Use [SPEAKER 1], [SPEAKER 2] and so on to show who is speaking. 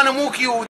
[SPEAKER 1] انا مو كيوت